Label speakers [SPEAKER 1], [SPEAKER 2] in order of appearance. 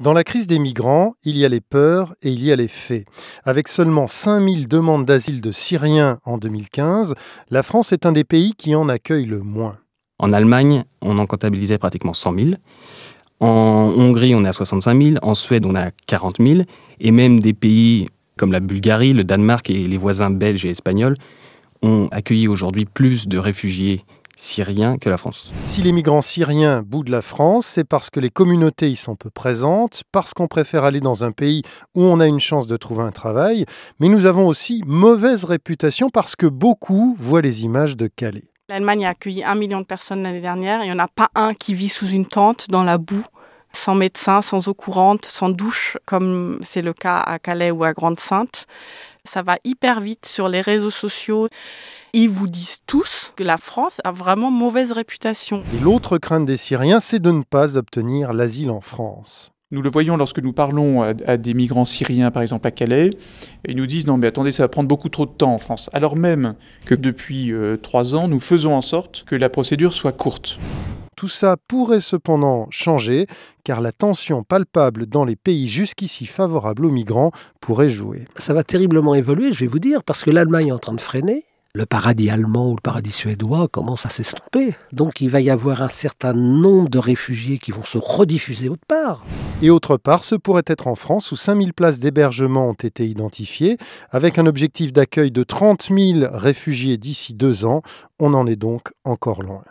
[SPEAKER 1] Dans la crise des migrants, il y a les peurs et il y a les faits. Avec seulement 5000 demandes d'asile de Syriens en 2015, la France est un des pays qui en accueille le moins.
[SPEAKER 2] En Allemagne, on en comptabilisait pratiquement 100 000. En Hongrie, on est à 65 000. En Suède, on est à 40 000. Et même des pays comme la Bulgarie, le Danemark et les voisins belges et espagnols ont accueilli aujourd'hui plus de réfugiés syriens que la France.
[SPEAKER 1] Si les migrants syriens boudent la France, c'est parce que les communautés y sont peu présentes, parce qu'on préfère aller dans un pays où on a une chance de trouver un travail, mais nous avons aussi mauvaise réputation parce que beaucoup voient les images de Calais.
[SPEAKER 3] L'Allemagne a accueilli un million de personnes l'année dernière. Il n'y en a pas un qui vit sous une tente, dans la boue, sans médecin, sans eau courante, sans douche, comme c'est le cas à Calais ou à Grande-Sainte. Ça va hyper vite sur les réseaux sociaux. Ils vous disent tous que la France a vraiment mauvaise réputation.
[SPEAKER 1] Et l'autre crainte des Syriens, c'est de ne pas obtenir l'asile en France.
[SPEAKER 4] Nous le voyons lorsque nous parlons à, des migrants syriens, par exemple à Calais. Ils nous disent non mais attendez, ça va prendre beaucoup trop de temps en France. Alors même que depuis euh, trois ans, nous faisons en sorte que la procédure soit courte.
[SPEAKER 1] Tout ça pourrait cependant changer, car la tension palpable dans les pays jusqu'ici favorables aux migrants pourrait jouer.
[SPEAKER 5] Ça va terriblement évoluer, je vais vous dire, parce que l'Allemagne est en train de freiner, le paradis allemand ou le paradis suédois commence à s'estomper. Donc il va y avoir un certain nombre de réfugiés qui vont se rediffuser autre part.
[SPEAKER 1] Et autre part, ce pourrait être en France où 5000 places d'hébergement ont été identifiées, avec un objectif d'accueil de 30 000 réfugiés d'ici deux ans. On en est donc encore loin.